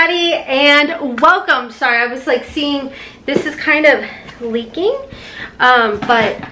everybody and welcome. Sorry, I was like seeing this is kind of leaking, um, but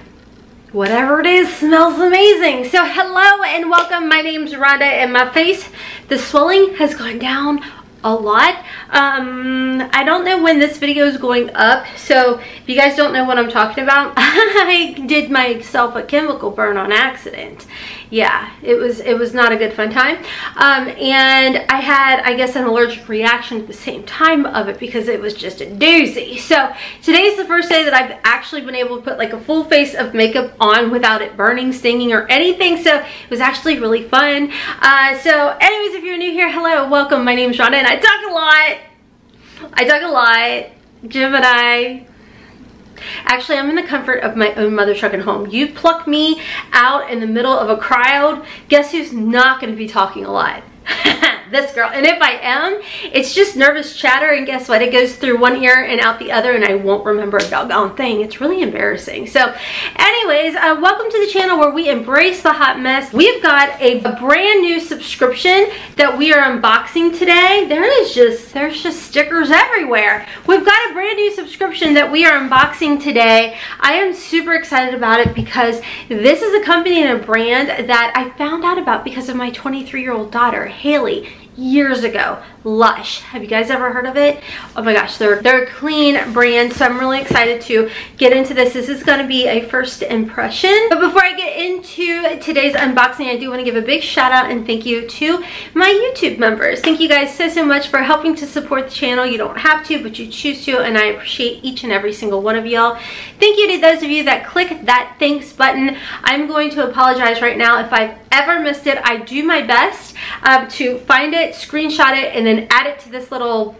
whatever it is smells amazing. So hello and welcome. My name's Rhonda and my face, the swelling has gone down a lot. Um, I don't know when this video is going up, so if you guys don't know what I'm talking about, I did myself a chemical burn on accident yeah, it was it was not a good fun time. Um, and I had, I guess, an allergic reaction at the same time of it because it was just a doozy. So today's the first day that I've actually been able to put like a full face of makeup on without it burning, stinging, or anything. So it was actually really fun. Uh, so anyways, if you're new here, hello, welcome. My name is Rhonda I talk a lot. I talk a lot. Gemini, Actually, I'm in the comfort of my own mother trucking home. You pluck me out in the middle of a crowd, guess who's not going to be talking a lot? This girl. And if I am, it's just nervous chatter and guess what? It goes through one ear and out the other and I won't remember a doggone thing. It's really embarrassing. So anyways, uh, welcome to the channel where we embrace the hot mess. We've got a, a brand new subscription that we are unboxing today. There is just, there's just stickers everywhere. We've got a brand new subscription that we are unboxing today. I am super excited about it because this is a company and a brand that I found out about because of my 23 year old daughter, Haley years ago. Lush. Have you guys ever heard of it? Oh my gosh, they're, they're a clean brand, so I'm really excited to get into this. This is going to be a first impression. But before I get into today's unboxing, I do want to give a big shout out and thank you to my YouTube members. Thank you guys so, so much for helping to support the channel. You don't have to, but you choose to, and I appreciate each and every single one of y'all. Thank you to those of you that click that thanks button. I'm going to apologize right now if I've ever missed it. I do my best um, to find it, screenshot it, and then add it to this little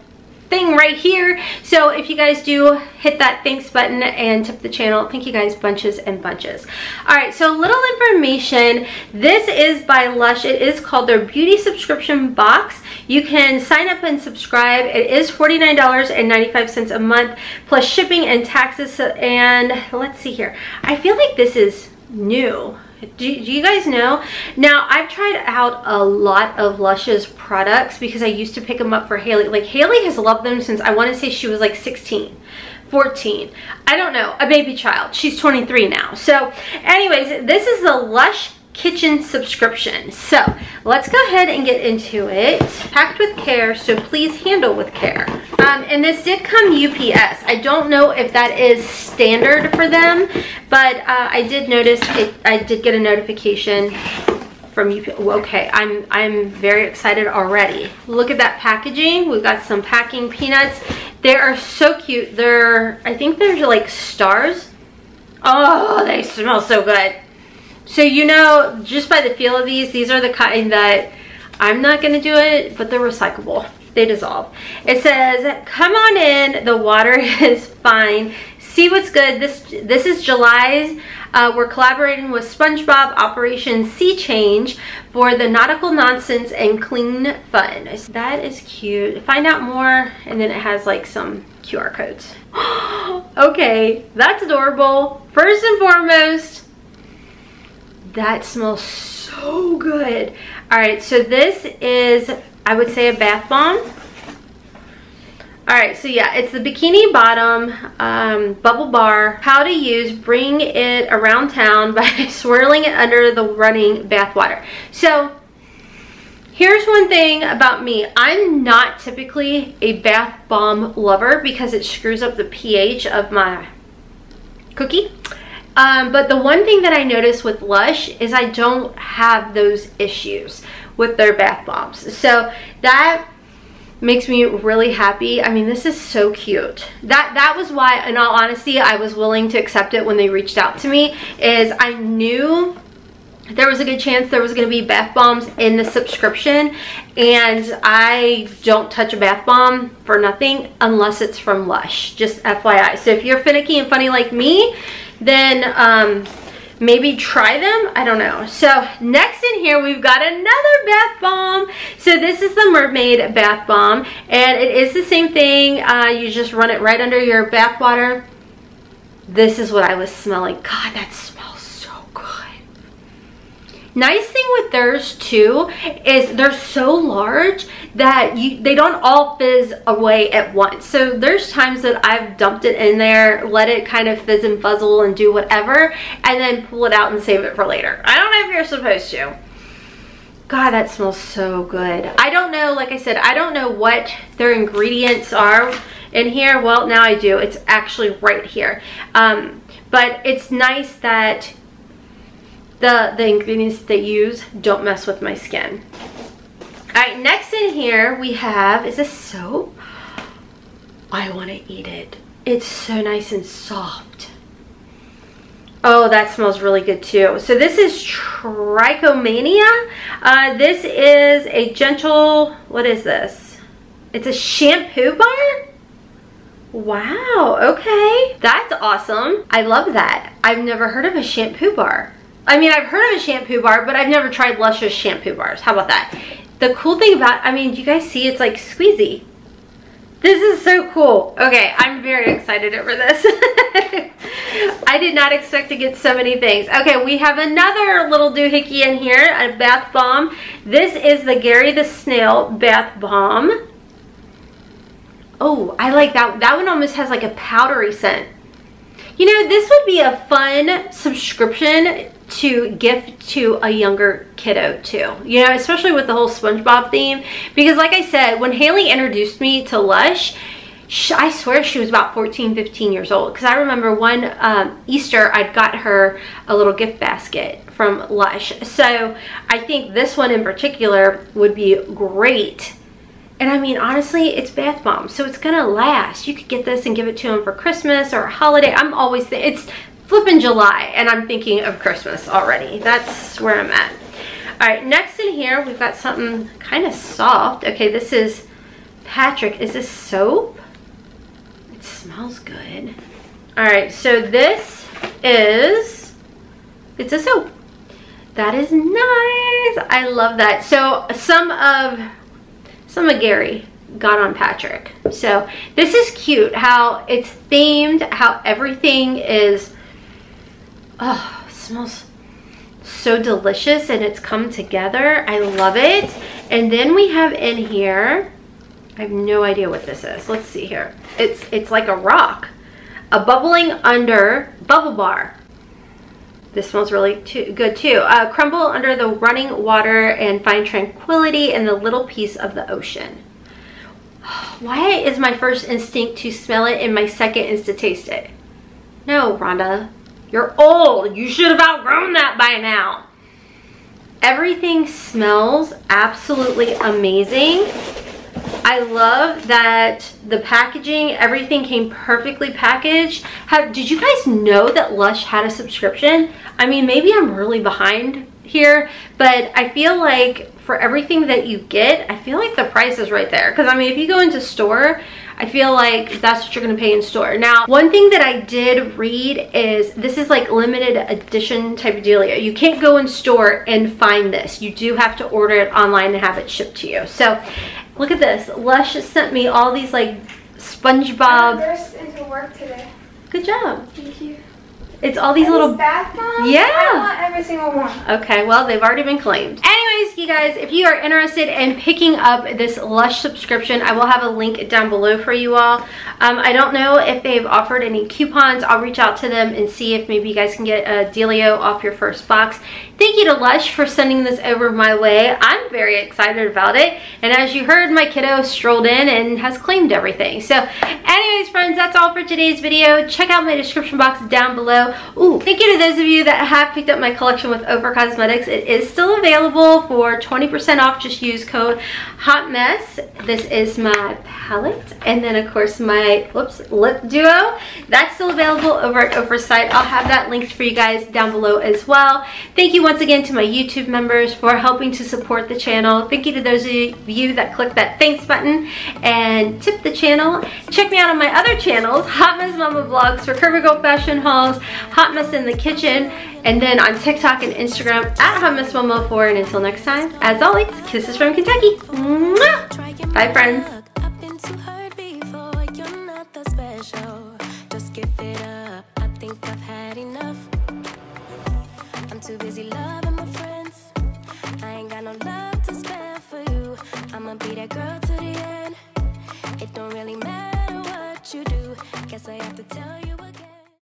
thing right here. So if you guys do hit that thanks button and tip the channel, thank you guys bunches and bunches. All right, so little information. This is by Lush. It is called their beauty subscription box. You can sign up and subscribe. It is $49.95 a month plus shipping and taxes. And let's see here. I feel like this is new. Do, do, you guys know? Now, I've tried out a lot of Lush's products because I used to pick them up for Haley. Like, Haley has loved them since I want to say she was like 16. 14. I don't know, a baby child. She's 23 now. So anyways, this is the Lush kitchen subscription. So let's go ahead and get into it. Packed with care, so please handle with care. Um, and this did come UPS. I don't know if that is standard for them, but uh, I did notice it. I did get a notification from UPS. Okay, I'm I'm very excited already. Look at that packaging. We've got some packing peanuts. They are so cute. They're I think they're like stars. Oh, they smell so good. So you know, just by the feel of these, these are the kind that I'm not to do it, but they're recyclable. They dissolve. It says, come on in, the water is fine. See what's good. This this is July's. Uh, we're collaborating with SpongeBob Operation Sea Change for the nautical nonsense and clean fun. That is cute. Find out more, and then it has like some QR codes. okay, that's adorable. First and foremost, that smells so good. All right, so this is, I would say a bath bomb. All right, so yeah, it's the Bikini Bottom um, Bubble Bar. How to use, bring it around town by swirling it under the running bath water. So Here's one thing about me. I'm not typically a bath bomb lover because it screws up the pH of my cookie. Um, but the one thing that I notice with Lush is I don't have those issues with their bath bombs. So that makes me really happy. I mean, this is so cute. That that was why, in all honesty, I was willing to accept it when they reached out to me, is I knew there was a good chance there was going to be bath bombs in the subscription and I don't touch a bath bomb for nothing unless it's from Lush just FYI so if you're finicky and funny like me then um, maybe try them? I don't know. So next in here we've got another bath bomb. So this is the mermaid bath bomb and it is the same thing. Uh, you just run it right under your bath water this is what I was smelling. God that smells Nice thing with theirs too is they're so large that you they don't all fizz away at once. So there's times that I've dumped it in there, let it kind of fizz and fuzzle and do whatever, and then pull it out and save it for later. I don't know if you're supposed to. God, that smells so good. I don't know, like I said, I don't know what their ingredients are in here. Well, now I do. It's actually right here. Um, but it's nice that the, the ingredients they use don't mess with my skin. All right, next in here we have, is this soap? I want to eat it. It's so nice and soft. Oh, that smells really good too. So this is Trichomania. Uh, this is a gentle, what is this? It's a shampoo bar? Wow, okay. That's awesome. I love that. I've never heard of a shampoo bar. I mean, I've heard of a shampoo bar, but I've never tried Lush's shampoo bars. How about that? The cool thing about, I mean, you guys see it's like squeezy? This is so cool. Okay, I'm very excited over this. I did not expect to get so many things. Okay, we have another little doohickey in here, a bath bomb. This is the Gary the Snail bath bomb. Oh, I like that. That one almost has like a powdery scent. You know, this would be a fun subscription to gift to a younger kiddo too. You know, especially with the whole SpongeBob theme. Because like I said, when Haley introduced me to Lush, I swear she was about 14, 15 years old. Because I remember one um, Easter, I'd got her a little gift basket from Lush. So I think this one in particular would be great. And I mean, honestly, it's bath bomb, so it's gonna last. You could get this and give it to him for Christmas or a holiday. I'm always, it's flipping July and I'm thinking of Christmas already. That's where I'm at. All right, next in here, we've got something kind of soft. Okay, this is Patrick. Is this soap? It smells good. All right, so this is, it's a soap. That is nice. I love that. So some of, some of Gary got on Patrick. So this is cute how it's themed, how everything is Oh, smells so delicious and it's come together. I love it. And then we have in here, I have no idea what this is. Let's see here. It's, it's like a rock. A bubbling under bubble bar. This smells really too, good too. Uh, crumble under the running water and find tranquility in the little piece of the ocean. Why is my first instinct to smell it and my second is to taste it? No, Rhonda. You're old. You should have outgrown that by now. Everything smells absolutely amazing. I love that the packaging, everything came perfectly packaged. Did you guys know that Lush had a subscription? I mean, maybe I'm really behind here, but I feel like for everything that you get, I feel like the price is right there. Because I mean, if you go into store, I feel like that's what you're gonna pay in store. Now, one thing that I did read is this is like limited edition type of deal. You can't go in store and find this. You do have to order it online and have it shipped to you. So look at this. Lush sent me all these like SpongeBob. into work today. Good job. Thank you. It's all these little bath bombs? Yeah. I want every single one. Okay, well, they've already been claimed. Anyways, you guys, if you are interested in picking up this Lush subscription, I will have a link down below for you all. Um, I don't know if they've offered any coupons. I'll reach out to them and see if maybe you guys can get a dealio off your first box. Thank you to Lush for sending this over my way. I'm very excited about it. And as you heard, my kiddo strolled in and has claimed everything. So anyways, friends, that's all for today's video. Check out my description box down below. Ooh, thank you to those of you that have picked up my collection with Ofra Cosmetics. It is still available for 20% off. Just use code Hot Mess. This is my palette. And then of course my, whoops, lip duo. That's still available over at site. I'll have that linked for you guys down below as well. Thank you once again to my YouTube members for helping to support the channel. Thank you to those of you that click that thanks button and tip the channel. Check me out on my other channels, Hot Mess Mama Vlogs for Curvy Girl Fashion Hauls, Hot Mess in the Kitchen, and then on TikTok and Instagram at Hot Mess Mama 4. And until next time, as always, kisses from Kentucky. Mwah! Bye, friends. too busy loving